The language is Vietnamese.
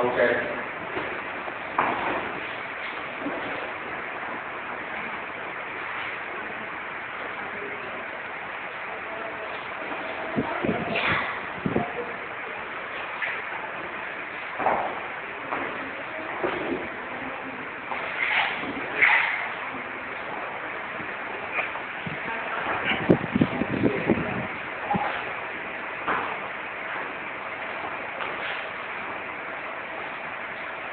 ok Yeah.